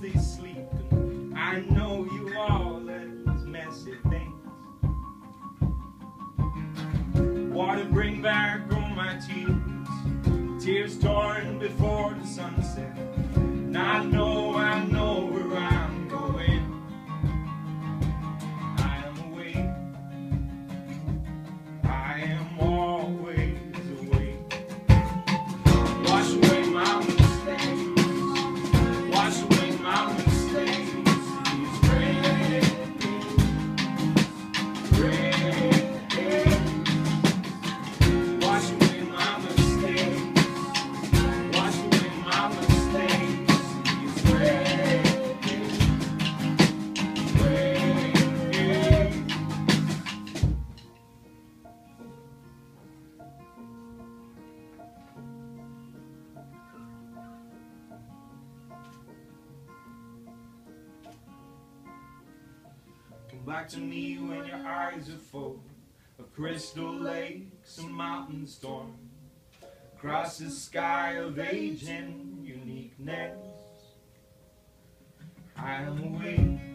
they sleep. I know you all these messy things. Water bring back all my tears, tears torn before the sunset. And I know Like to me when your eyes are full of crystal lakes and mountain storms. Across the sky of age and uniqueness, I am awake.